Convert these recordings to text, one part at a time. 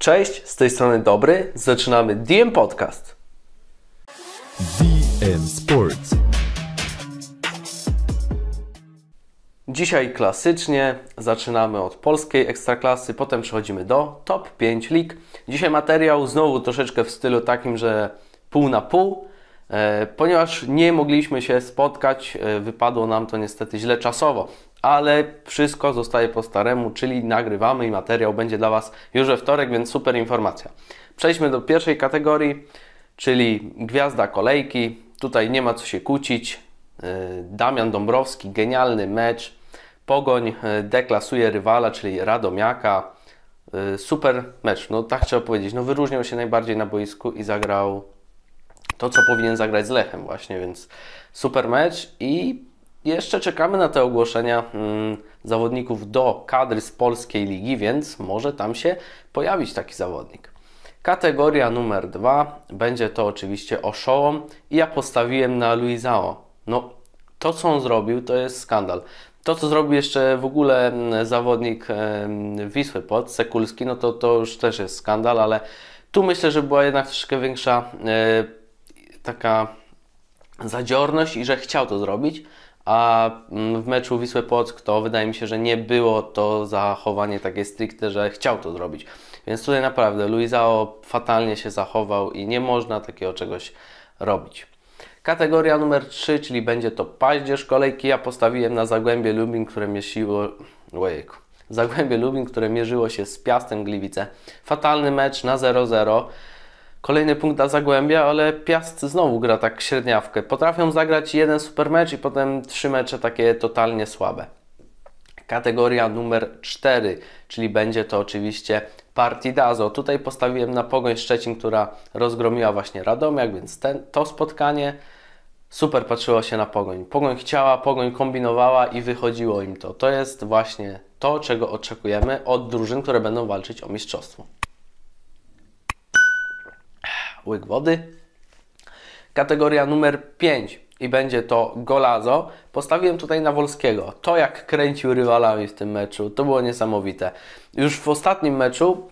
Cześć, z tej strony Dobry. Zaczynamy DM Podcast. DM Sports. Dzisiaj klasycznie zaczynamy od polskiej ekstraklasy, potem przechodzimy do top 5 lig. Dzisiaj materiał znowu troszeczkę w stylu takim, że pół na pół, e, ponieważ nie mogliśmy się spotkać, e, wypadło nam to niestety źle czasowo, ale wszystko zostaje po staremu, czyli nagrywamy i materiał będzie dla Was już we wtorek, więc super informacja. Przejdźmy do pierwszej kategorii, czyli gwiazda kolejki. Tutaj nie ma co się kłócić. E, Damian Dąbrowski, genialny mecz. Pogoń e, deklasuje rywala, czyli Radomiaka. E, Super mecz, no tak trzeba powiedzieć. No wyróżniał się najbardziej na boisku i zagrał to, co powinien zagrać z Lechem właśnie, więc super mecz i jeszcze czekamy na te ogłoszenia mm, zawodników do kadry z polskiej ligi, więc może tam się pojawić taki zawodnik. Kategoria numer dwa będzie to oczywiście oszołom i ja postawiłem na Luizao. No to, co on zrobił, to jest skandal. To, co zrobił jeszcze w ogóle mm, zawodnik Wisły Płock, Sekulski, no to, to już też jest skandal, ale tu myślę, że była jednak troszkę większa e, taka zadziorność i że chciał to zrobić, a mm, w meczu Wisły Płock to wydaje mi się, że nie było to zachowanie takie stricte, że chciał to zrobić. Więc tutaj naprawdę Luizao fatalnie się zachował i nie można takiego czegoś robić. Kategoria numer 3, czyli będzie to paździerz kolejki. Ja postawiłem na Zagłębie Lubin, które mieściło... Ojejku. Zagłębie Lubin, które mierzyło się z Piastem Gliwice. Fatalny mecz na 0-0. Kolejny punkt dla Zagłębia, ale Piast znowu gra tak średniawkę. Potrafią zagrać jeden super mecz i potem trzy mecze takie totalnie słabe. Kategoria numer 4, czyli będzie to oczywiście Partidazo. Tutaj postawiłem na Pogoń Szczecin, która rozgromiła właśnie Radomiak, więc ten, to spotkanie super patrzyło się na Pogoń. Pogoń chciała, Pogoń kombinowała i wychodziło im to. To jest właśnie to, czego oczekujemy od drużyn, które będą walczyć o mistrzostwo. Łyk wody. Kategoria numer 5 i będzie to Golazo. Postawiłem tutaj na Wolskiego. To jak kręcił rywalami w tym meczu, to było niesamowite. Już w ostatnim meczu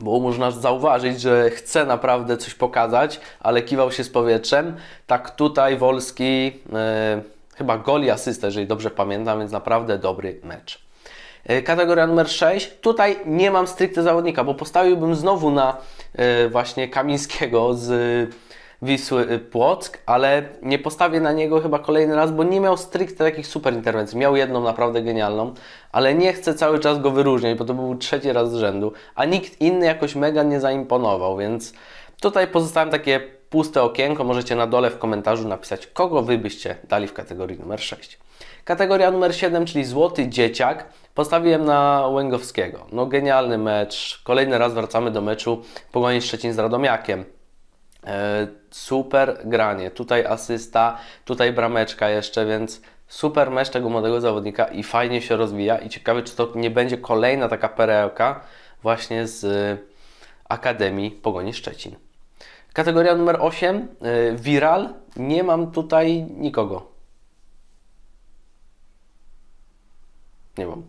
bo można zauważyć, że chce naprawdę coś pokazać, ale kiwał się z powietrzem. Tak tutaj Wolski e, chyba gol i asystę, jeżeli dobrze pamiętam, więc naprawdę dobry mecz. E, Kategoria numer 6. Tutaj nie mam stricte zawodnika, bo postawiłbym znowu na e, właśnie Kamińskiego z Wisły Płock, ale nie postawię na niego chyba kolejny raz, bo nie miał stricte takich super interwencji. Miał jedną naprawdę genialną, ale nie chcę cały czas go wyróżniać, bo to był trzeci raz z rzędu, a nikt inny jakoś mega nie zaimponował, więc tutaj pozostałem takie puste okienko. Możecie na dole w komentarzu napisać, kogo Wy byście dali w kategorii numer 6. Kategoria numer 7, czyli Złoty Dzieciak, postawiłem na Łęgowskiego. No genialny mecz. Kolejny raz wracamy do meczu Pogoni Szczecin z Radomiakiem. E, super granie, tutaj asysta, tutaj brameczka jeszcze, więc super mecz tego młodego zawodnika i fajnie się rozwija i ciekawe, czy to nie będzie kolejna taka perełka właśnie z Akademii Pogoni Szczecin. Kategoria numer 8, Viral. Nie mam tutaj nikogo. Nie mam.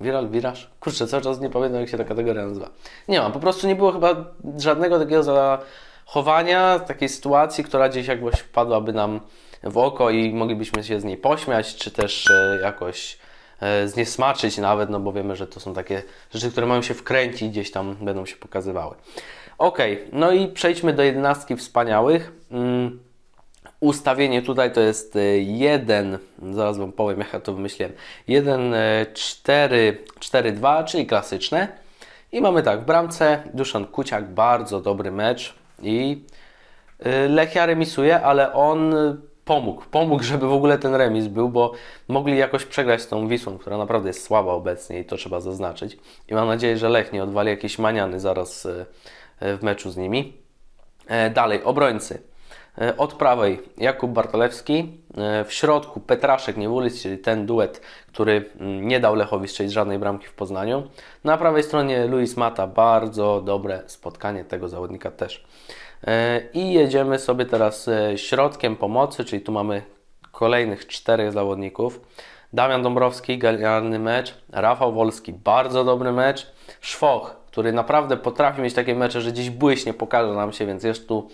Viral, wiraż? Kurczę, cały czas nie pamiętam, jak się ta kategoria nazywa. Nie mam, po prostu nie było chyba żadnego takiego zachowania, takiej sytuacji, która gdzieś jakoś wpadłaby nam w oko i moglibyśmy się z niej pośmiać, czy też e, jakoś e, zniesmaczyć nawet, no bo wiemy, że to są takie rzeczy, które mają się wkręcić, gdzieś tam będą się pokazywały. Ok, no i przejdźmy do jedenastki wspaniałych. Mm, Ustawienie tutaj to jest 1, zaraz Wam powiem jak ja to wymyśliłem, 1, 4, 4, 2, czyli klasyczne. I mamy tak, w bramce Duszan Kuciak, bardzo dobry mecz i Lechia remisuje, ale on pomógł, pomógł, żeby w ogóle ten remis był, bo mogli jakoś przegrać z tą Wisłą, która naprawdę jest słaba obecnie i to trzeba zaznaczyć. I mam nadzieję, że Lech nie odwali jakieś maniany zaraz w meczu z nimi. Dalej, obrońcy. Od prawej Jakub Bartolewski, w środku Petraszek Niewulic, czyli ten duet, który nie dał Lechowi strzelić żadnej bramki w Poznaniu. Na prawej stronie Luis Mata, bardzo dobre spotkanie tego zawodnika też. I jedziemy sobie teraz środkiem pomocy, czyli tu mamy kolejnych czterech zawodników. Damian Dąbrowski, genialny mecz. Rafał Wolski, bardzo dobry mecz. Szwoch, który naprawdę potrafi mieć takie mecze, że gdzieś błyśnie, pokaże nam się, więc jest tu,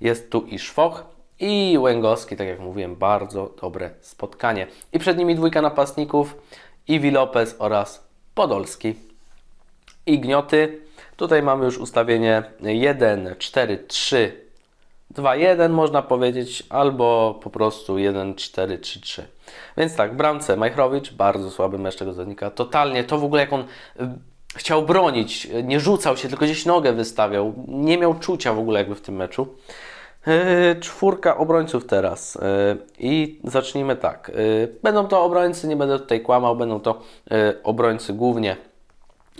jest tu i Szwoch. I Łęgowski, tak jak mówiłem, bardzo dobre spotkanie. I przed nimi dwójka napastników, Iwi Lopez oraz Podolski. I Gnioty, tutaj mamy już ustawienie 1, 4, 3, 2-1 można powiedzieć, albo po prostu 1-4-3-3. Więc tak, bramce Majchrowicz, bardzo słaby mecz tego zawodnika. Totalnie, to w ogóle jak on chciał bronić, nie rzucał się, tylko gdzieś nogę wystawiał. Nie miał czucia w ogóle jakby w tym meczu. Yy, czwórka obrońców teraz. Yy, I zacznijmy tak. Yy, będą to obrońcy, nie będę tutaj kłamał, będą to obrońcy głównie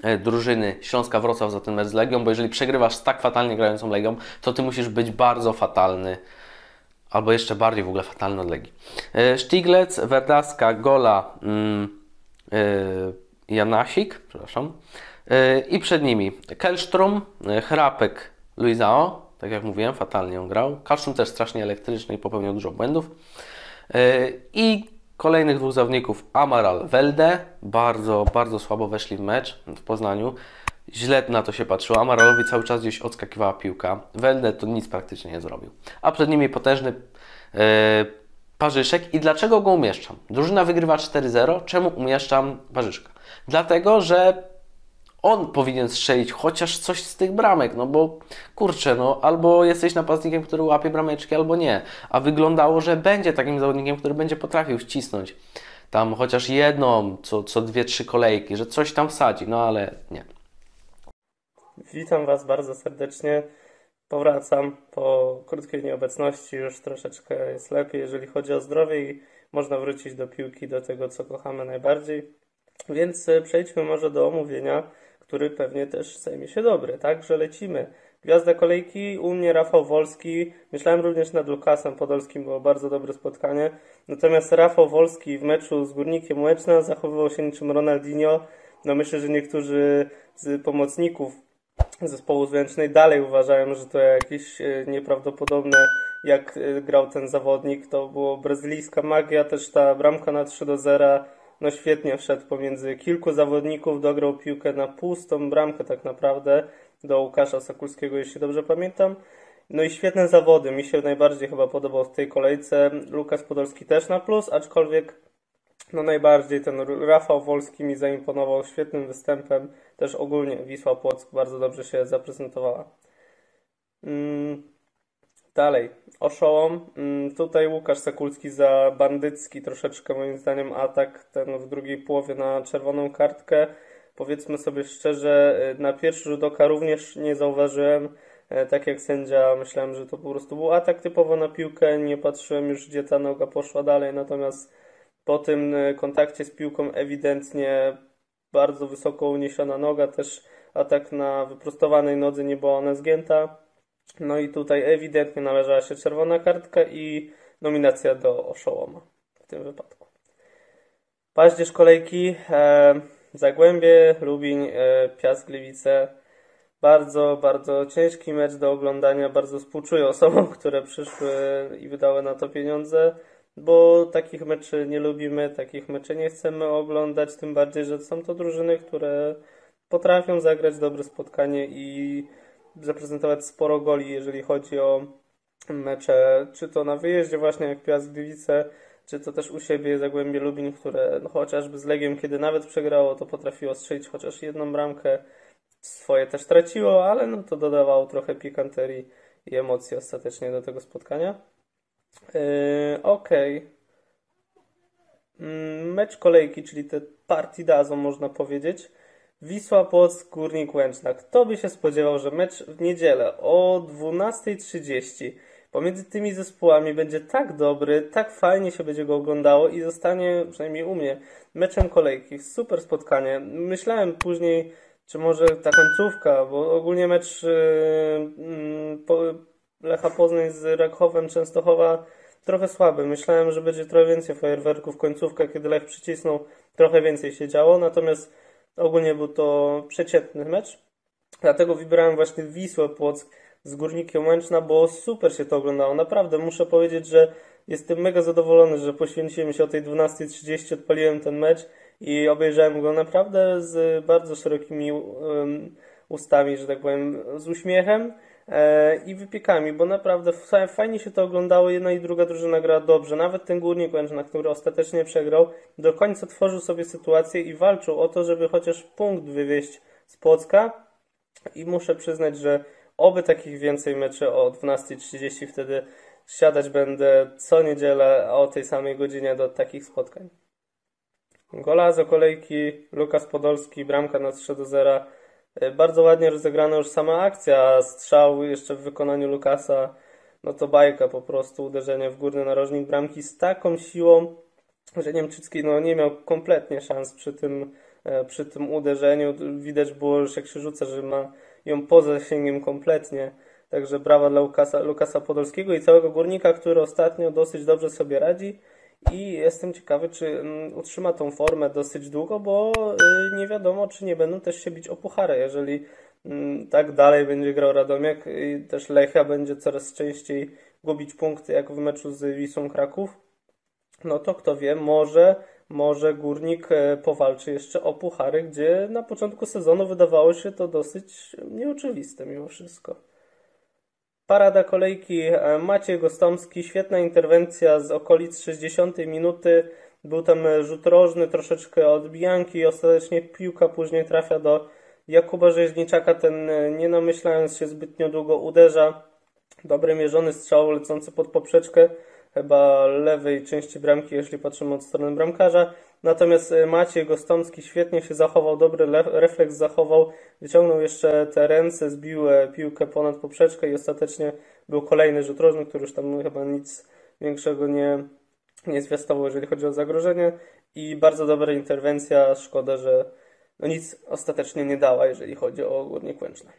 E, drużyny Śląska Wrocław za ten mecz z Legią, bo jeżeli przegrywasz z tak fatalnie grającą Legią, to ty musisz być bardzo fatalny, albo jeszcze bardziej w ogóle fatalny od Legii. E, Sztiglec, Werdaska, Gola, e, Janasik, przepraszam, i przed nimi Kelstrom, Hrapek, Luizao, tak jak mówiłem, fatalnie on grał. Kalszum też strasznie elektryczny i popełniał dużo błędów. I Kolejnych dwóch zawodników, Amaral, Welde, bardzo, bardzo słabo weszli w mecz w Poznaniu. Źle na to się patrzyło. Amaralowi cały czas gdzieś odskakiwała piłka. Welde to nic praktycznie nie zrobił. A przed nimi potężny yy, Parzyszek. I dlaczego go umieszczam? Drużyna wygrywa 4-0. Czemu umieszczam Parzyszka? Dlatego, że on powinien strzelić chociaż coś z tych bramek, no bo kurczę, no albo jesteś napastnikiem, który łapie brameczki, albo nie. A wyglądało, że będzie takim zawodnikiem, który będzie potrafił wcisnąć tam chociaż jedną, co, co dwie, trzy kolejki, że coś tam wsadzi, no ale nie. Witam Was bardzo serdecznie. Powracam po krótkiej nieobecności, już troszeczkę jest lepiej, jeżeli chodzi o zdrowie i można wrócić do piłki, do tego, co kochamy najbardziej. Więc e, przejdźmy może do omówienia który pewnie też zajmie się dobry. Także lecimy. Gwiazda kolejki, u mnie Rafał Wolski. Myślałem również nad Lukasem Podolskim, było bardzo dobre spotkanie. Natomiast Rafał Wolski w meczu z Górnikiem Łęczna zachowywał się niczym Ronaldinho. No myślę, że niektórzy z pomocników zespołu zwierzęcznej dalej uważają, że to jakieś e, nieprawdopodobne, jak e, grał ten zawodnik. To było brazylijska magia, też ta bramka na 3 do 0 no świetnie wszedł pomiędzy kilku zawodników, dograł piłkę na pustą bramkę tak naprawdę do Łukasza Sakulskiego, jeśli dobrze pamiętam. No i świetne zawody. Mi się najbardziej chyba podobał w tej kolejce. Lukas Podolski też na plus, aczkolwiek no najbardziej ten Rafał Wolski mi zaimponował świetnym występem. Też ogólnie Wisła Płock bardzo dobrze się zaprezentowała. Mm, dalej, Oszołom. Mm, tutaj Łukasz Sekulski za bandycki troszeczkę moim zdaniem atak, ten w drugiej połowie na czerwoną kartkę. Powiedzmy sobie szczerze, y, na pierwszy rzut oka również nie zauważyłem. E, tak jak sędzia, myślałem, że to po prostu był atak typowo na piłkę. Nie patrzyłem już, gdzie ta noga poszła dalej. Natomiast po tym y, kontakcie z piłką ewidentnie bardzo wysoko uniesiona noga. Też atak na wyprostowanej nodze nie była ona zgięta. No i tutaj ewidentnie należała się czerwona kartka i nominacja do Oszołoma w tym wypadku. Paździerz kolejki e, Zagłębie, Lubiń, e, Piast Gliwice. Bardzo, bardzo ciężki mecz do oglądania. Bardzo współczuję osobom, które przyszły i wydały na to pieniądze, bo takich meczy nie lubimy, takich meczy nie chcemy oglądać, tym bardziej, że są to drużyny, które potrafią zagrać dobre spotkanie i zaprezentować sporo goli, jeżeli chodzi o mecze, czy to na wyjeździe właśnie jak Piast Gliwice, czy to też u siebie Zagłębie Lubin, które no, chociażby z Legiem, kiedy nawet przegrało, to potrafiło strzelić chociaż jedną bramkę. Swoje też traciło, ale no to dodawało trochę pikanterii i emocji ostatecznie do tego spotkania. Yy, Okej. Okay. Mm, mecz kolejki, czyli te partidazą można powiedzieć. Wisła Płock, Górnik Łęczna. Kto by się spodziewał, że mecz w niedzielę o 12.30 pomiędzy tymi zespołami będzie tak dobry, tak fajnie się będzie go oglądało i zostanie, przynajmniej u mnie, meczem kolejki. Super spotkanie. Myślałem później, czy może ta końcówka, bo ogólnie mecz yy, Lecha Poznań z Rakhowem Częstochowa trochę słaby. Myślałem, że będzie trochę więcej fajerwerków. Końcówka, kiedy Lech przycisnął, trochę więcej się działo, natomiast Ogólnie był to przeciętny mecz. Dlatego wybrałem właśnie Wisłę Płock z Górnikiem Łęczna, bo super się to oglądało. Naprawdę muszę powiedzieć, że jestem mega zadowolony, że poświęciłem się o tej 12.30, odpaliłem ten mecz i obejrzałem go naprawdę z bardzo szerokimi ustami, że tak powiem, z uśmiechem i wypiekami, bo naprawdę fajnie się to oglądało. Jedna i druga drużyna gra dobrze. Nawet ten górnik Łęczna, który ostatecznie przegrał, do końca tworzył sobie sytuację i walczył o to, żeby chociaż punkt wywieźć z Płocka. I muszę przyznać, że oby takich więcej meczy o 12.30 wtedy siadać będę co niedzielę o tej samej godzinie do takich spotkań. Gola za kolejki, Lukas Podolski, bramka na 3 do 0 E, bardzo ładnie rozegrana już sama akcja, strzał jeszcze w wykonaniu Lukasa, no to bajka po prostu, uderzenie w górny narożnik bramki z taką siłą, że Niemczycki no, nie miał kompletnie szans przy tym, e, przy tym uderzeniu. Widać było już jak się rzuca, że ma ją poza zasięgiem kompletnie. Także brawa dla Lukasa, Lukasa Podolskiego i całego górnika, który ostatnio dosyć dobrze sobie radzi i jestem ciekawy, czy mm, utrzyma tą formę dosyć długo, bo y, nie wiadomo, czy nie będą też się bić o pucharę. Jeżeli mm, tak dalej będzie grał Radomiak i też Lechia będzie coraz częściej gubić punkty, jak w meczu z Wisą Kraków, no to kto wie, może, może Górnik e, powalczy jeszcze o puchary, gdzie na początku sezonu wydawało się to dosyć nieoczywiste mimo wszystko. Parada kolejki e, Maciej Gostomski, świetna interwencja z okolic 60 minuty. Był tam rzut rożny, troszeczkę odbijanki i ostatecznie piłka później trafia do Jakuba Rzeźniczaka. Ten e, nie namyślając się zbytnio długo uderza. Dobry mierzony strzał lecący pod poprzeczkę chyba lewej części bramki, jeśli patrzymy od strony bramkarza. Natomiast e, Maciej Gostomski świetnie się zachował, dobry refleks zachował, wyciągnął jeszcze te ręce, zbił e, piłkę ponad poprzeczkę i ostatecznie był kolejny rzut rożny, który już tam chyba nic większego nie, nie zwiastował, jeżeli chodzi o zagrożenie. I bardzo dobra interwencja, szkoda, że no nic ostatecznie nie dała, jeżeli chodzi o Górnik Łęczna.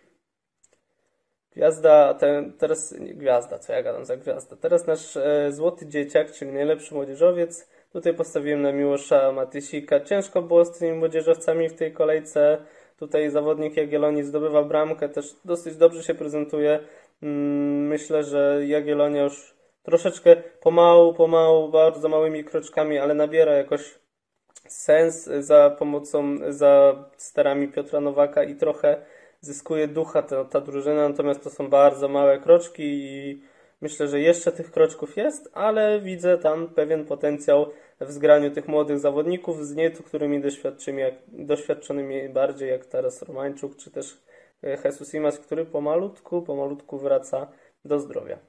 Gwiazda, teraz gwiazda, co ja gadam za gwiazda. Teraz nasz e, złoty dzieciak, czyli najlepszy młodzieżowiec. Tutaj postawiłem na Miłosza Matysika. Ciężko było z tymi młodzieżowcami w tej kolejce. Tutaj zawodnik Jagiellonii zdobywa bramkę, też dosyć dobrze się prezentuje. Mm, myślę, że Jagiellonia już troszeczkę pomału, pomału, bardzo małymi kroczkami, ale nabiera jakoś sens za pomocą, za starami Piotra Nowaka i trochę zyskuje ducha ta, ta drużyna, natomiast to są bardzo małe kroczki i myślę, że jeszcze tych kroczków jest, ale widzę tam pewien potencjał w zgraniu tych młodych zawodników z nieco którymi doświadczonymi, doświadczonymi bardziej jak teraz Romańczuk czy też e, Jesus Imas, który pomalutku, pomalutku wraca do zdrowia.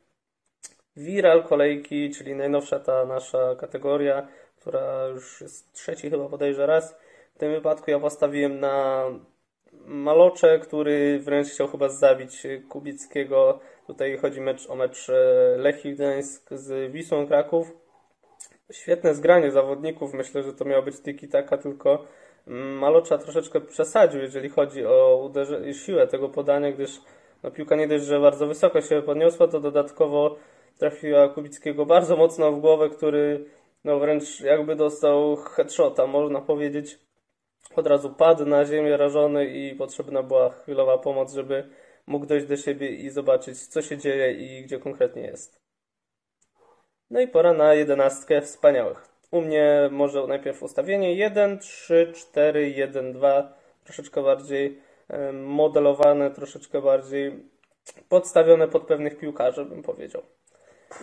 Viral kolejki, czyli najnowsza ta nasza kategoria, która już jest trzeci chyba podejrzę raz. W tym wypadku ja postawiłem na Malocze, który wręcz chciał chyba zabić Kubickiego. Tutaj chodzi mecz o mecz e, Lechii Gdańsk z Wisłą Kraków. Świetne zgranie zawodników. Myślę, że to miało być tiki taka, tylko Malocza troszeczkę przesadził, jeżeli chodzi o siłę tego podania, gdyż no, piłka nie dość, że bardzo wysoko się podniosła, to dodatkowo trafiła Kubickiego bardzo mocno w głowę, który no wręcz jakby dostał headshota, można powiedzieć od razu padł na ziemię rażony i potrzebna była chwilowa pomoc, żeby mógł dojść do siebie i zobaczyć, co się dzieje i gdzie konkretnie jest. No i pora na jedenastkę wspaniałych. U mnie może najpierw ustawienie 1, 3, 4, 1, 2, troszeczkę bardziej modelowane, troszeczkę bardziej podstawione pod pewnych piłkarzy, bym powiedział.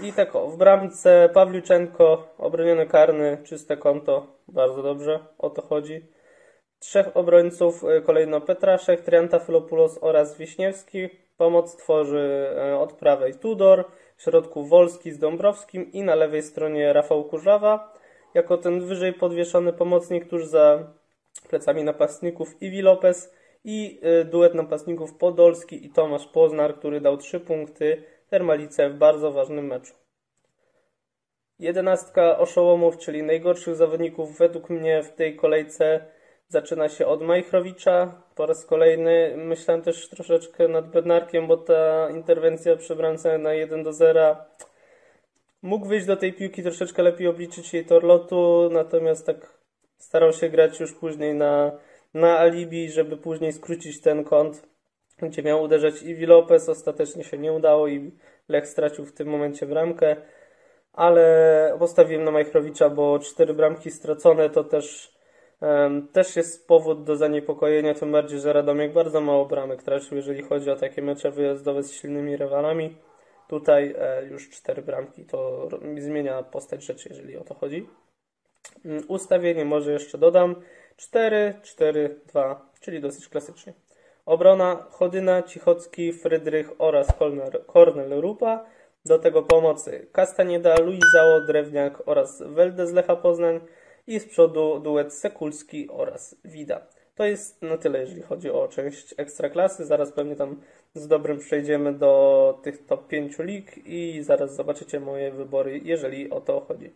I tak o, w bramce Pawliczenko, obroniony karny, czyste konto, bardzo dobrze, o to chodzi. Trzech obrońców, e, kolejno Petraszek, Triantafylopoulos oraz Wiśniewski. Pomoc tworzy e, od prawej Tudor, w środku Wolski z Dąbrowskim i na lewej stronie Rafał Kurzawa. Jako ten wyżej podwieszony pomocnik tuż za plecami napastników Iwi Lopez i e, duet napastników Podolski i Tomasz Poznar, który dał trzy punkty Termalice w bardzo ważnym meczu. Jedenastka oszołomów, czyli najgorszych zawodników według mnie w tej kolejce Zaczyna się od Majchrowicza. Po raz kolejny myślałem też troszeczkę nad Bednarkiem, bo ta interwencja przy bramce na 1 do 0 mógł wyjść do tej piłki troszeczkę lepiej obliczyć jej tor lotu, natomiast tak starał się grać już później na, na alibi, żeby później skrócić ten kąt, gdzie miał uderzać Iwi Lopez. Ostatecznie się nie udało i Lech stracił w tym momencie bramkę, ale postawiłem na Majchrowicza, bo cztery bramki stracone to też Też jest powód do zaniepokojenia, tym bardziej, że Radomiak bardzo mało bramek tracił, jeżeli chodzi o takie mecze wyjazdowe z silnymi rywalami. Tutaj e, już cztery bramki, to zmienia postać rzeczy, jeżeli o to chodzi. Mm, Ustawienie może jeszcze dodam 4, 4, 2, czyli dosyć klasycznie. Obrona Chodyna, Cichocki, Frydrych oraz Kornel, Kornel Rupa. Do tego pomocy Kastanieda, Luizało, Drewniak oraz Welde z Lecha Poznań i z przodu duet Sekulski oraz Wida. To jest na tyle, jeżeli chodzi o część ekstraklasy. Zaraz pewnie tam z dobrym przejdziemy do tych top 5 lig i zaraz zobaczycie moje wybory, jeżeli o to chodzi.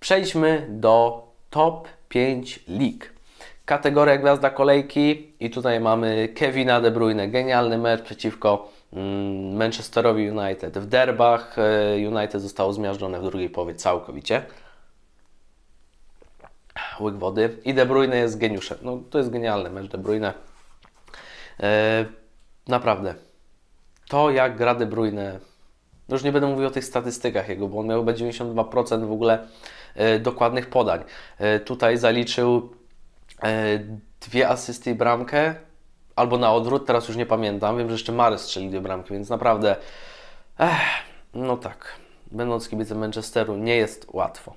Przejdźmy do top 5 lig. Kategoria Gwiazda Kolejki i tutaj mamy Kevina De Bruyne. Genialny mecz przeciwko Manchesterowi United. W derbach e, United zostało zmiażdżone w drugiej połowie całkowicie. Łyk wody. I De Bruyne jest geniuszem. No, to jest genialny mecz De Bruyne. E, naprawdę. To jak gra De Bruyne no już nie będę mówił o tych statystykach jego, bo on miał chyba 92% w ogóle e, dokładnych podań. Tutaj zaliczył dwie asysty i bramkę, albo na odwrót, teraz już nie pamiętam. Wiem, że jeszcze Mary strzelił dwie bramki, więc naprawdę, ech, no tak, będąc kibicem Manchesteru, nie jest łatwo.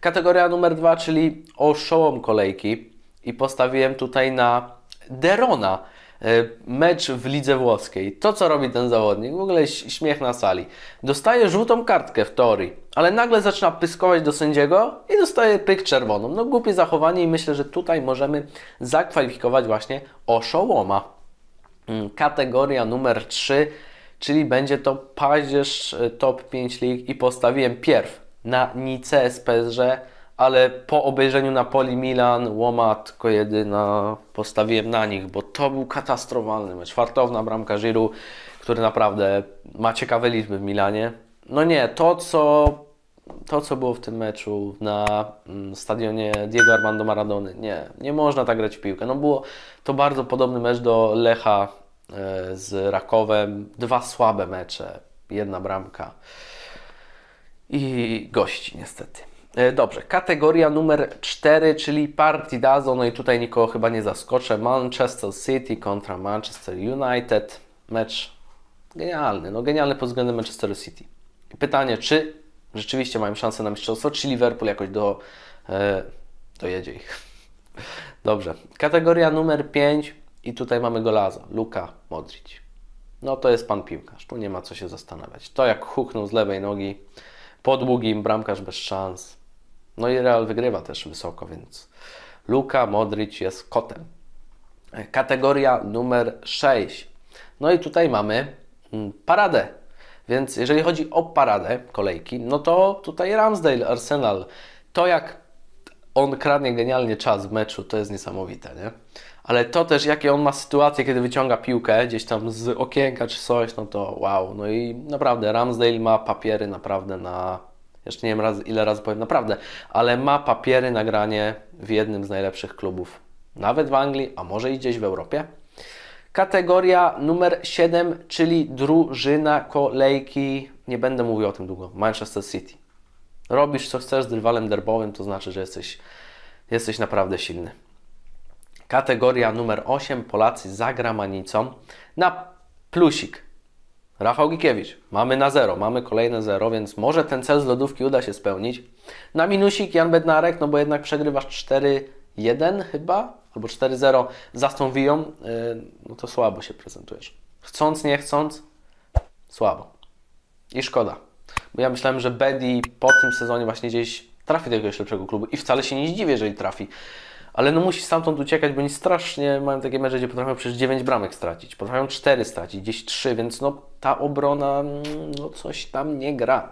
Kategoria numer dwa, czyli oszołom kolejki i postawiłem tutaj na Derona. E, Mecz w lidze włoskiej. To, co robi ten zawodnik, w ogóle śmiech na sali. Dostaje żółtą kartkę w teorii, ale nagle zaczyna pyskować do sędziego i dostaje pyk czerwoną. No głupie zachowanie i myślę, że tutaj możemy zakwalifikować właśnie oszołoma. Mm, Kategoria numer 3, czyli będzie to paździerz e, top 5 lig i postawiłem pierw na Nice z PSG, ale po obejrzeniu Napoli Milan, Łomatko jedyna, postawiłem na nich, bo to był katastrofalny mecz. Fartowna bramka Giroud, który naprawdę ma ciekawe liczby w Milanie. No nie, to co, to co było w tym meczu na mm, stadionie Diego Armando Maradony, nie, nie można tak grać w piłkę. No było to bardzo podobny mecz do Lecha e, z Rakowem. Dwa słabe mecze, jedna bramka i gości niestety. E, Dobrze, kategoria numer 4, czyli Partidazo, no i tutaj nikogo chyba nie zaskoczę. Manchester City kontra Manchester United. Mecz genialny, no genialny pod względem Manchester City. Pytanie, czy rzeczywiście mają szansę na mistrzostwo, czy Liverpool jakoś do, e, dojedzie ich. Dobrze, kategoria numer 5 i tutaj mamy golaza, Luka Modric. No to jest pan piłkarz, tu nie ma co się zastanawiać. To jak huknął z lewej nogi, po długim bramkarz bez szans. No i Real wygrywa też wysoko, więc Luka Modric jest kotem. Kategoria numer 6. No i tutaj mamy mm, paradę. Więc jeżeli chodzi o paradę kolejki, no to tutaj Ramsdale, Arsenal. To jak on kradnie genialnie czas w meczu, to jest niesamowite, nie? Ale to też, jakie on ma sytuacje, kiedy wyciąga piłkę gdzieś tam z okienka czy coś, no to wow. No i naprawdę Ramsdale ma papiery naprawdę na... Jeszcze nie wiem raz, ile razy powiem naprawdę, ale ma papiery na granie w jednym z najlepszych klubów. Nawet w Anglii, a może i gdzieś w Europie. Kategoria numer 7, czyli drużyna kolejki. Nie będę mówił o tym długo. Manchester City. Robisz co chcesz z rywalem derbowym, to znaczy, że jesteś, jesteś naprawdę silny. Kategoria numer 8, Polacy za gramanicą. Na plusik. Rafał Gikiewicz. Mamy na zero, mamy kolejne zero, więc może ten cel z lodówki uda się spełnić. Na minusik Jan Bednarek, no bo jednak przegrywasz 4-1 chyba, albo 4-0 z Aston Villą, yy, no to słabo się prezentujesz. Chcąc, nie chcąc, słabo. I szkoda. Bo ja myślałem, że Bedi po tym sezonie właśnie gdzieś trafi do jakiegoś lepszego klubu i wcale się nie zdziwię, jeżeli trafi. Ale no musi stamtąd uciekać, bo oni strasznie mają takie mecze, gdzie potrafią przecież 9 bramek stracić, potrafią 4 stracić, gdzieś 3, więc no ta obrona mm, no coś tam nie gra.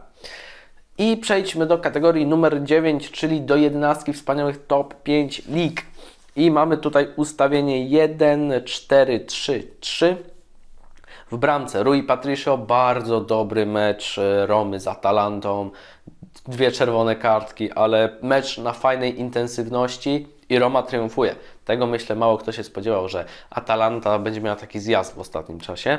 I przejdźmy do kategorii numer 9, czyli do 11 wspaniałych top 5 lig. I mamy tutaj ustawienie 1, 4, 3, 3. W bramce Rui Patricio, bardzo dobry mecz e, Romy z Atalantą. Dwie czerwone kartki, ale mecz na fajnej intensywności i Roma triumfuje. Tego myślę mało kto się spodziewał, że Atalanta będzie miała taki zjazd w ostatnim czasie.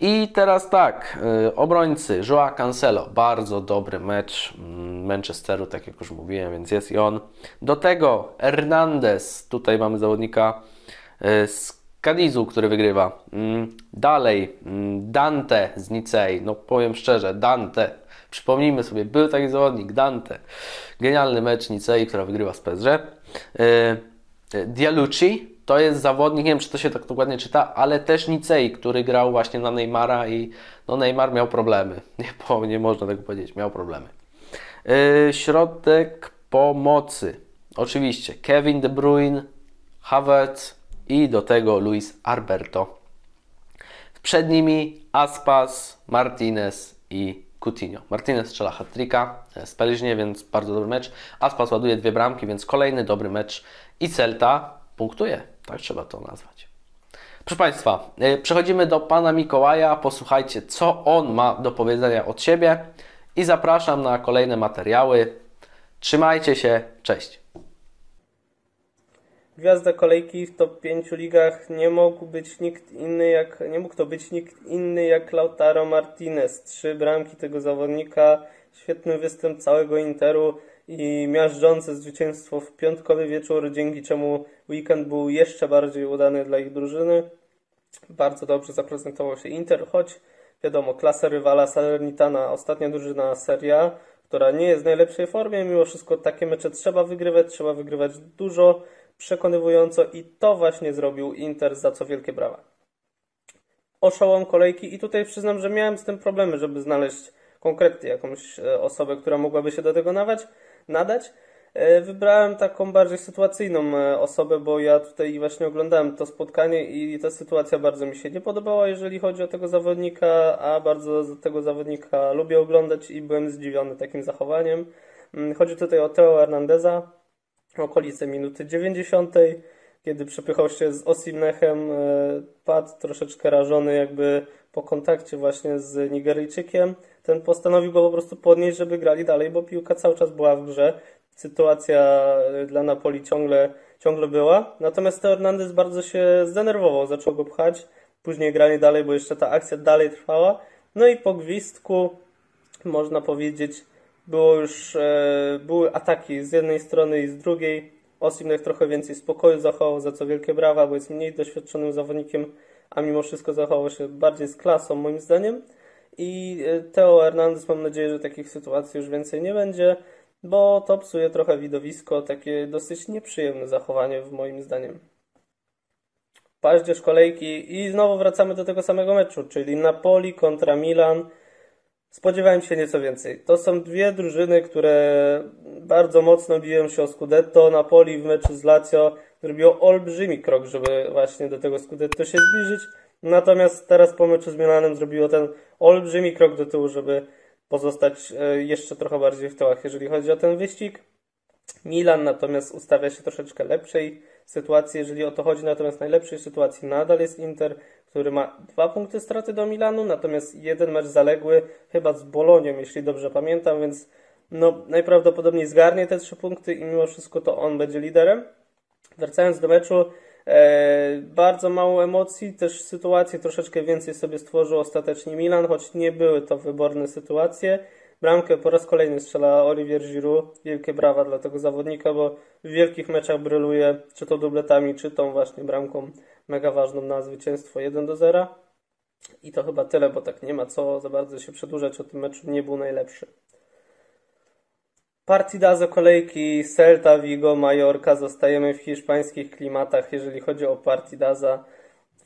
I teraz tak, y, obrońcy, Joao Cancelo, bardzo dobry mecz mm, Manchesteru, tak jak już mówiłem, więc jest i on. Do tego Hernandez, tutaj mamy zawodnika y, z Cadizu, który wygrywa. Mm, dalej, mm, Dante z Nicei, no powiem szczerze, Dante, przypomnijmy sobie, był taki zawodnik, Dante. Genialny mecz Nicei, która wygrywa z PSG. Y, Dialucci, to jest zawodnik, nie wiem czy to się tak dokładnie czyta, ale też Nicei, który grał właśnie na Neymara i no Neymar miał problemy. Nie, bo, nie można tego powiedzieć, miał problemy. Yy, środek pomocy. Oczywiście Kevin De Bruyne, Havertz i do tego Luis Alberto. Przed nimi Aspas, Martinez i Coutinho. Martinez strzela hat-tricka z Paryżnie, więc bardzo dobry mecz. Aspas ładuje dwie bramki, więc kolejny dobry mecz i Celta punktuje. Tak trzeba to nazwać. Proszę Państwa, y, przechodzimy do Pana Mikołaja. Posłuchajcie, co on ma do powiedzenia od siebie i zapraszam na kolejne materiały. Trzymajcie się, cześć. Gwiazda kolejki w top 5 ligach nie mógł być nikt inny jak nie mógł to być nikt inny jak Lautaro Martinez. Trzy bramki tego zawodnika, świetny występ całego Interu i miażdżące zwycięstwo w piątkowy wieczór, dzięki czemu weekend był jeszcze bardziej udany dla ich drużyny. Bardzo dobrze zaprezentował się Inter, choć wiadomo, klasa rywala Salernitana, ostatnia drużyna Seria, która nie jest w najlepszej formie, mimo wszystko takie mecze trzeba wygrywać, trzeba wygrywać dużo, przekonywująco i to właśnie zrobił Inter, za co wielkie brawa. Oszołom kolejki i tutaj przyznam, że miałem z tym problemy, żeby znaleźć konkretnie jakąś e, osobę, która mogłaby się do tego nawać, nadać. E, wybrałem taką bardziej sytuacyjną e, osobę, bo ja tutaj właśnie oglądałem to spotkanie i ta sytuacja bardzo mi się nie podobała, jeżeli chodzi o tego zawodnika, a bardzo tego zawodnika lubię oglądać i byłem zdziwiony takim zachowaniem. Mm, chodzi tutaj o Teo Hernandeza, okolice minuty 90, kiedy przepychał się z Osimnechem, e, padł troszeczkę rażony jakby po kontakcie właśnie z Nigeryjczykiem. Ten postanowił go po prostu podnieść, żeby grali dalej, bo piłka cały czas była w grze sytuacja e, dla Napoli ciągle, ciągle była. Natomiast Teo Hernandez bardzo się zdenerwował, zaczął go pchać. Później grali dalej, bo jeszcze ta akcja dalej trwała. No i po gwizdku, można powiedzieć, było już, e, były ataki z jednej strony i z drugiej. Osimnek trochę więcej spokoju zachował, za co wielkie brawa, bo jest mniej doświadczonym zawodnikiem, a mimo wszystko zachował się bardziej z klasą, moim zdaniem. I e, Teo Hernandez, mam nadzieję, że takich sytuacji już więcej nie będzie bo to psuje trochę widowisko, takie dosyć nieprzyjemne zachowanie w moim zdaniem. Paździerz kolejki i znowu wracamy do tego samego meczu, czyli Napoli kontra Milan. Spodziewałem się nieco więcej. To są dwie drużyny, które bardzo mocno biją się o Scudetto. Napoli w meczu z Lazio zrobiło olbrzymi krok, żeby właśnie do tego Scudetto się zbliżyć. Natomiast teraz po meczu z Milanem zrobiło ten olbrzymi krok do tyłu, żeby pozostać e, jeszcze trochę bardziej w tyłach, jeżeli chodzi o ten wyścig. Milan natomiast ustawia się troszeczkę lepszej sytuacji, jeżeli o to chodzi, natomiast najlepszej sytuacji nadal jest Inter, który ma dwa punkty straty do Milanu, natomiast jeden mecz zaległy, chyba z Bolonią, jeśli dobrze pamiętam, więc no, najprawdopodobniej zgarnie te trzy punkty i mimo wszystko to on będzie liderem. Wracając do meczu, E, bardzo mało emocji, też sytuacji troszeczkę więcej sobie stworzył ostatecznie Milan, choć nie były to wyborne sytuacje. Bramkę po raz kolejny strzela Olivier Giroud. Wielkie brawa dla tego zawodnika, bo w wielkich meczach bryluje, czy to dubletami, czy tą właśnie bramką mega ważną na zwycięstwo 1 do 0. I to chyba tyle, bo tak nie ma co za bardzo się przedłużać o tym meczu, nie był najlepszy. Partidazo kolejki Celta, Vigo, Mallorca. Zostajemy w hiszpańskich klimatach, jeżeli chodzi o Partidaza.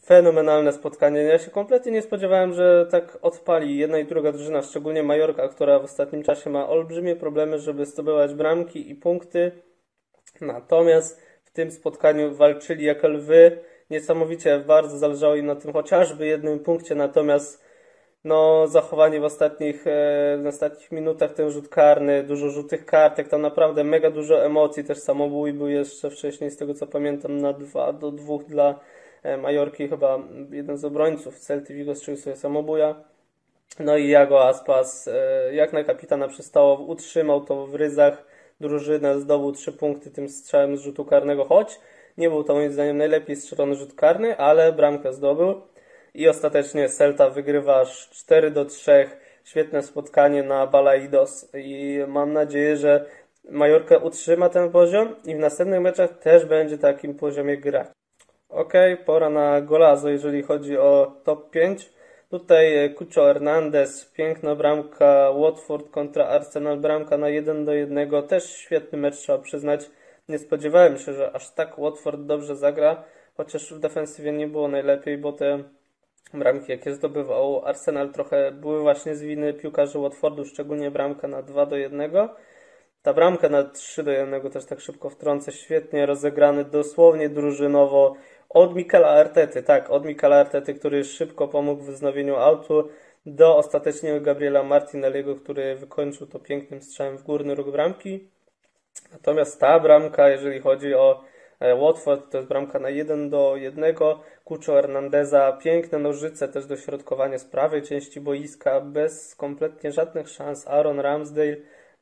Fenomenalne spotkanie. Ja się kompletnie nie spodziewałem, że tak odpali jedna i druga drużyna, szczególnie Majorka, która w ostatnim czasie ma olbrzymie problemy, żeby zdobywać bramki i punkty. Natomiast w tym spotkaniu walczyli jak lwy. Niesamowicie bardzo zależało im na tym chociażby jednym punkcie, natomiast no, zachowanie w ostatnich, e, w ostatnich minutach, ten rzut karny, dużo rzutych kartek, tam naprawdę mega dużo emocji, też samobój był jeszcze wcześniej, z tego co pamiętam, na 2 do 2 dla e, Majorki, chyba jeden z obrońców Celty Vigo strzelił sobie samobuja. No i Jago Aspas, e, jak na kapitana przystało, utrzymał to w ryzach drużynę, zdobył trzy punkty tym strzałem z rzutu karnego, choć nie był to moim zdaniem najlepiej strzelony rzut karny, ale bramkę zdobył. i ostatecznie Celta wygrywa 4 do 3. Świetne spotkanie na Balaidos i mam nadzieję, że Majorka utrzyma ten poziom i w następnych meczach też będzie takim poziomie grać. Ok, pora na golazo, jeżeli chodzi o top 5. Tutaj Cucho Hernandez, piękna bramka, Watford kontra Arsenal, bramka na 1 do 1, też świetny mecz trzeba przyznać. Nie spodziewałem się, że aż tak Watford dobrze zagra, chociaż w defensywie nie było najlepiej, bo te bramki, jakie zdobywał Arsenal, trochę były właśnie z winy piłkarzy Watfordu, szczególnie bramka na 2 do 1. Ta bramka na 3 do 1 też tak szybko wtrącę, świetnie rozegrany, dosłownie drużynowo od Mikela Artety, tak, od Mikela Artety, który szybko pomógł w wznowieniu autu, do ostatecznego Gabriela Martinelliego, który wykończył to pięknym strzałem w górny róg bramki. Natomiast ta bramka, jeżeli chodzi o e, Watford, to jest bramka na 1 do 1. Kuczo Hernandeza, piękne nożyce, też dośrodkowanie z prawej części boiska, bez kompletnie żadnych szans. Aaron Ramsdale,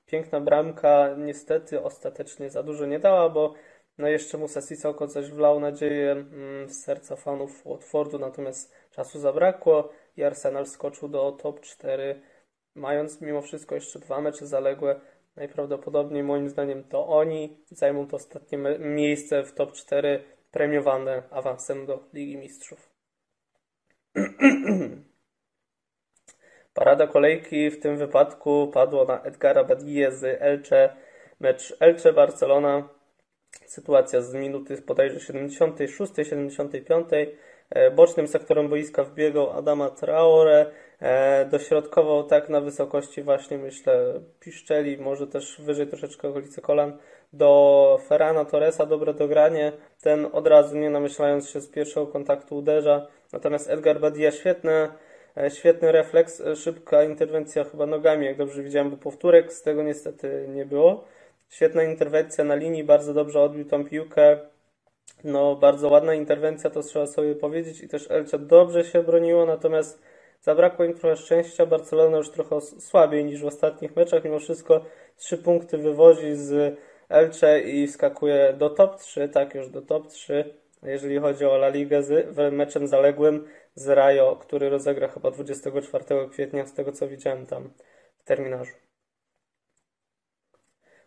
piękna bramka, niestety ostatecznie za dużo nie dała, bo no jeszcze Musa Sissoko coś wlał nadzieję mm, z serca fanów Watfordu, natomiast czasu zabrakło i Arsenal skoczył do top 4, mając mimo wszystko jeszcze dwa mecze zaległe. Najprawdopodobniej moim zdaniem to oni zajmą to ostatnie miejsce w top 4 premiowane awansem do Ligi Mistrzów. Parada kolejki w tym wypadku padło na Edgara Badie z Elche. Mecz Elche-Barcelona sytuacja z minuty bodajże 76, 75. E, bocznym sektorem boiska wbiegał Adama Traore, e, dośrodkował tak na wysokości właśnie myślę piszczeli, może też wyżej troszeczkę okolicy kolan do Ferrana Torresa, dobre dogranie, ten od razu nie namyślając się z pierwszego kontaktu uderza, natomiast Edgar Badia świetne, e, świetny refleks, szybka interwencja chyba nogami, jak dobrze widziałem, bo powtórek z tego niestety nie było. Świetna interwencja na linii, bardzo dobrze odbił tą piłkę. No, bardzo ładna interwencja, to trzeba sobie powiedzieć. I też Elche dobrze się broniło, natomiast zabrakło im trochę szczęścia. Barcelona już trochę słabiej niż w ostatnich meczach. Mimo wszystko trzy punkty wywozi z Elche i skakuje do top 3, tak już do top 3. Jeżeli chodzi o La Ligę z meczem zaległym z Rajo, który rozegra chyba 24 kwietnia, z tego co widziałem tam w terminarzu.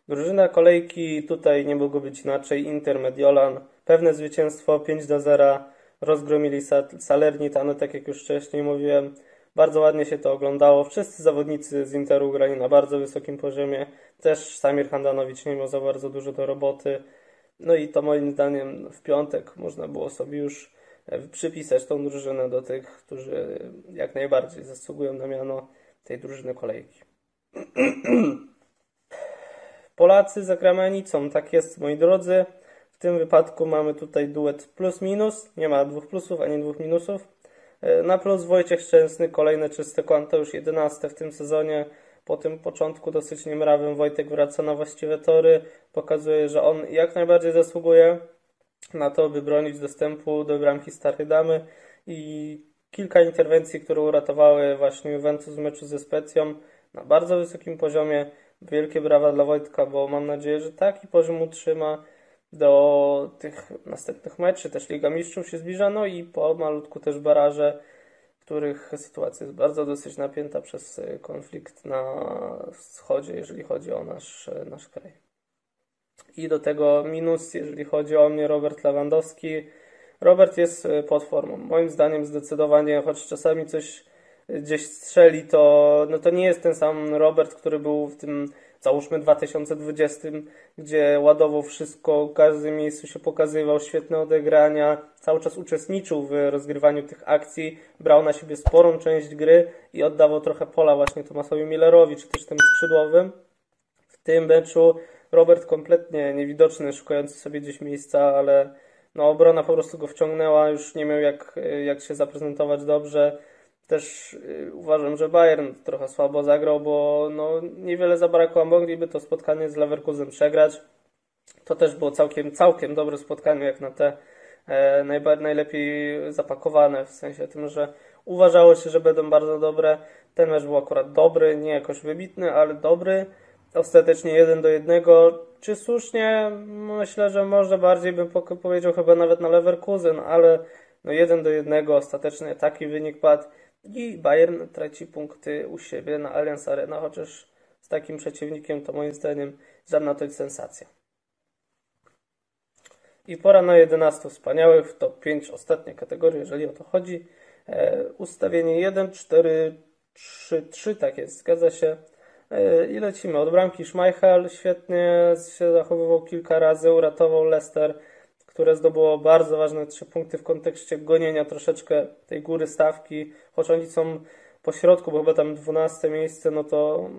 Drużyna kolejki tutaj nie mogło być inaczej. Inter Mediolan. Pewne zwycięstwo 5 do 0. Rozgromili Salernitano, tak jak już wcześniej mówiłem. Bardzo ładnie się to oglądało. Wszyscy zawodnicy z Interu grali na bardzo wysokim poziomie. Też Samir Handanowicz nie miał za bardzo dużo do roboty. No i to moim zdaniem w piątek można było sobie już e, przypisać tą drużynę do tych, którzy jak najbardziej zasługują na miano tej drużyny kolejki. Polacy za granicą. Tak jest, moi drodzy. Tym wypadku mamy tutaj duet plus-minus. Nie ma dwóch plusów ani dwóch minusów. E, na plus Wojciech Szczęsny, kolejne czyste konto, już 11 w tym sezonie. Po tym początku dosyć niemrawym Wojtek wraca na właściwe tory. Pokazuje, że on jak najbardziej zasługuje na to, by bronić dostępu do bramki Starej Damy i kilka interwencji, które uratowały właśnie Juventus w meczu ze Specją na bardzo wysokim poziomie. Wielkie brawa dla Wojtka, bo mam nadzieję, że taki poziom utrzyma do tych następnych meczy. Też Liga Mistrzów się zbliża, no i po malutku też baraże, których sytuacja jest bardzo dosyć napięta przez konflikt na wschodzie, jeżeli chodzi o nasz, nasz kraj. I do tego minus, jeżeli chodzi o mnie, Robert Lewandowski. Robert jest pod formą. Moim zdaniem zdecydowanie, choć czasami coś gdzieś strzeli, to, no to nie jest ten sam Robert, który był w tym, załóżmy, 2020, gdzie ładował wszystko, w każdym miejscu się pokazywał, świetne odegrania, cały czas uczestniczył w rozgrywaniu tych akcji, brał na siebie sporą część gry i oddawał trochę pola właśnie Tomasowi Millerowi, czy też tym skrzydłowym. W tym meczu Robert kompletnie niewidoczny, szukający sobie gdzieś miejsca, ale no obrona po prostu go wciągnęła, już nie miał jak, jak się zaprezentować dobrze też y, uważam, że Bayern trochę słabo zagrał, bo no, niewiele zabrakło, a mogliby to spotkanie z Leverkusen przegrać. To też było całkiem, całkiem dobre spotkanie, jak na te e, najlepiej zapakowane, w sensie tym, że uważało się, że będą bardzo dobre. Ten mecz był akurat dobry, nie jakoś wybitny, ale dobry. Ostatecznie 1 do 1. Czy słusznie? Myślę, że może bardziej bym powiedział chyba nawet na Leverkusen, ale No 1 do 1 ostatecznie taki wynik padł i Bayern traci punkty u siebie na Allianz Arena, chociaż z takim przeciwnikiem to moim zdaniem żadna to jest sensacja. I pora na 11 wspaniałych w top 5 ostatniej kategorii, jeżeli o to chodzi. E, ustawienie 1, 4, 3, 3, tak jest, zgadza się. E, I lecimy. Od bramki Schmeichel świetnie się zachowywał kilka razy, uratował Leicester, które zdobyło bardzo ważne trzy punkty w kontekście gonienia troszeczkę tej góry stawki, choć oni są po środku, bo chyba tam 12 miejsce, no to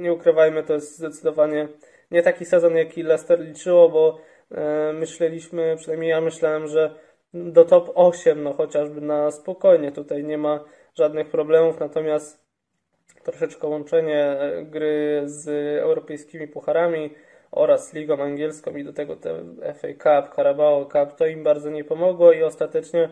nie ukrywajmy, to jest zdecydowanie nie taki sezon, jaki Leicester liczyło, bo e, myśleliśmy, przynajmniej ja myślałem, że do top 8, no chociażby na spokojnie, tutaj nie ma żadnych problemów, natomiast troszeczkę łączenie e, gry z europejskimi pucharami oraz ligą angielską i do tego te FA Cup, Carabao Cup, to im bardzo nie pomogło i ostatecznie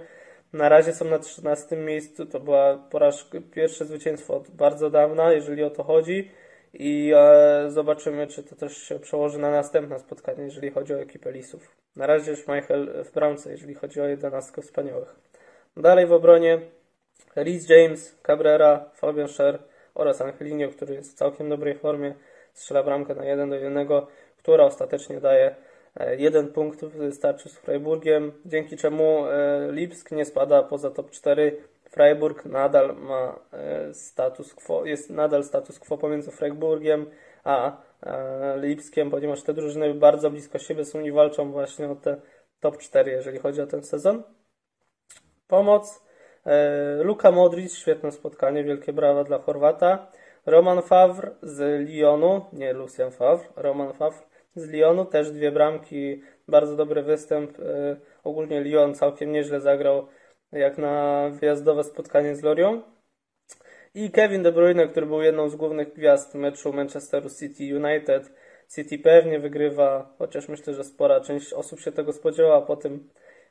na razie są na 13 miejscu, to była porażka, pierwsze zwycięstwo od bardzo dawna, jeżeli o to chodzi. I e, zobaczymy, czy to też się przełoży na następne spotkanie, jeżeli chodzi o ekipę Lisów. Na razie Schmeichel w bramce, jeżeli chodzi o 11 wspaniałych. Dalej w obronie Rhys James, Cabrera, Fabian Scher oraz Angelino, który jest w całkiem dobrej formie, strzela bramkę na 1 do 1, która ostatecznie daje e, jeden punkt w starciu z Freiburgiem, dzięki czemu e, Lipsk nie spada poza top 4. Freiburg nadal ma e, status quo, jest nadal status quo pomiędzy Freiburgiem a Lipskiem, ponieważ te drużyny bardzo blisko siebie są i walczą właśnie o te top 4, jeżeli chodzi o ten sezon. Pomoc Luka Modric, świetne spotkanie, wielkie brawa dla Chorwata. Roman Favre z Lyonu, nie Lucien Favre, Roman Favre z Lyonu, też dwie bramki, bardzo dobry występ. E, ogólnie Lyon całkiem nieźle zagrał jak na wyjazdowe spotkanie z Lorią. I Kevin De Bruyne, który był jedną z głównych gwiazd meczu Manchesteru City United. City pewnie wygrywa, chociaż myślę, że spora część osób się tego spodziewała po tym,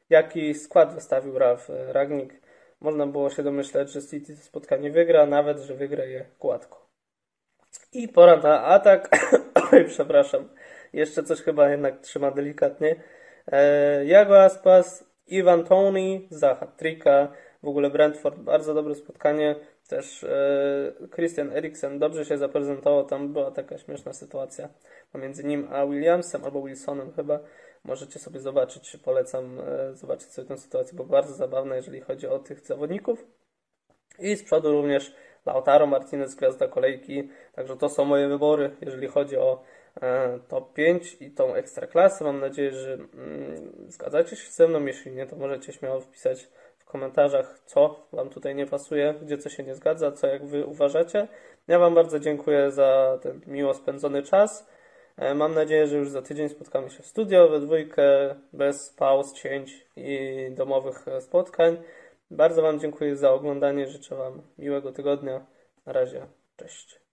jaki skład wystawił Ralf Ragnik. Można było się domyśleć, że City to spotkanie wygra, nawet, że wygra je gładko. I pora na atak. Oj, przepraszam. Jeszcze coś chyba jednak trzyma delikatnie. E, Jago Aspas, Ivan Tony za hat W ogóle Brentford, bardzo dobre spotkanie. Też e, Christian Eriksen dobrze się zaprezentował. Tam była taka śmieszna sytuacja pomiędzy nim a Williamsem albo Wilsonem chyba. Możecie sobie zobaczyć, polecam e, zobaczyć sobie tę sytuację, bo bardzo zabawna, jeżeli chodzi o tych zawodników. I z przodu również Lautaro Martinez, gwiazda kolejki. Także to są moje wybory, jeżeli chodzi o top 5 i tą ekstraklasę. Mam nadzieję, że mm, zgadzacie się ze mną. Jeśli nie, to możecie śmiało wpisać w komentarzach, co Wam tutaj nie pasuje, gdzie co się nie zgadza, co jak Wy uważacie. Ja Wam bardzo dziękuję za ten miło spędzony czas. E, mam nadzieję, że już za tydzień spotkamy się w studio we dwójkę, bez pauz, cięć i domowych spotkań. Bardzo Wam dziękuję za oglądanie. Życzę Wam miłego tygodnia. Na razie. Cześć.